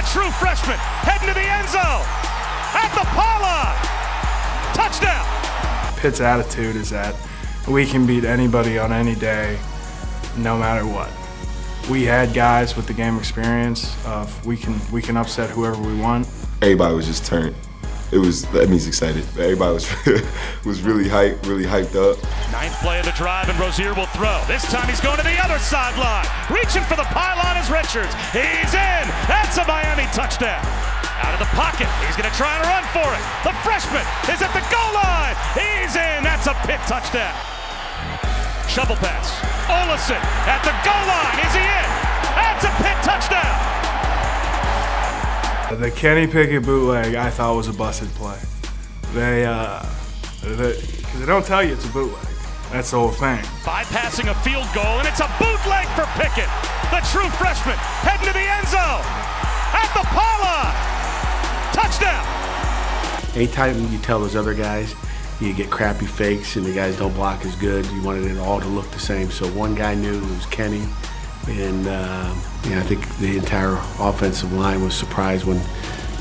The true freshman heading to the end zone. At the pylon. Touchdown. Pitt's attitude is that we can beat anybody on any day, no matter what. We had guys with the game experience of we can we can upset whoever we want. Everybody was just turned. It was that means excited. Everybody was was really hyped, really hyped up. Ninth play of the drive, and Rosier will throw. This time he's going to the other sideline. Reaching for the pylon is Richards. He's in. A Miami touchdown. Out of the pocket. He's going to try and run for it. The freshman is at the goal line. He's in. That's a Pitt touchdown. Shovel pass. Ollison at the goal line. Is he in? That's a Pitt touchdown. The Kenny Pickett bootleg I thought was a busted play. They, uh, they, cause they don't tell you it's a bootleg. That's the whole thing. Bypassing a field goal, and it's a bootleg for Pickett. The true freshman heading to the end zone. Anytime you tell those other guys you get crappy fakes and the guys don't block as good, you wanted it all to look the same. So one guy knew it was Kenny, and uh, yeah, I think the entire offensive line was surprised when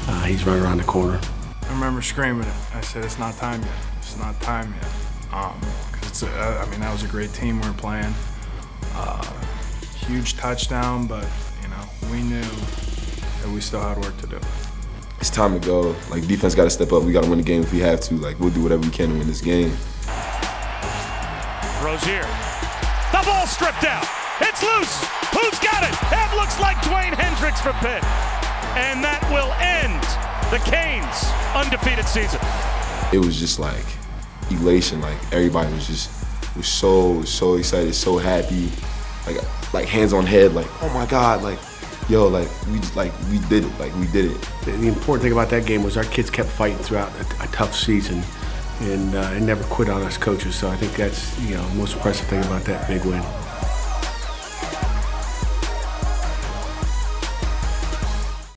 uh, he's running around the corner. I remember screaming. I said, "It's not time yet. It's not time yet." Um, it's a, I mean, that was a great team we were playing. Uh, huge touchdown, but you know, we knew that we still had work to do. It's time to go. Like defense got to step up. We got to win the game if we have to. Like we'll do whatever we can to win this game. Rosier. The ball stripped out. It's loose. Who's got it? That looks like Dewayne Hendrix for Pitt. And that will end the Canes' undefeated season. It was just like elation. Like everybody was just was so so excited, so happy. Like like hands on head. Like oh my god. Like yo, like we just, like we did it, like we did it. The, important thing about that game was our kids kept fighting throughout a, a tough season, and uh, and never quit on us coaches. So I think that's you know the most impressive thing about that big win.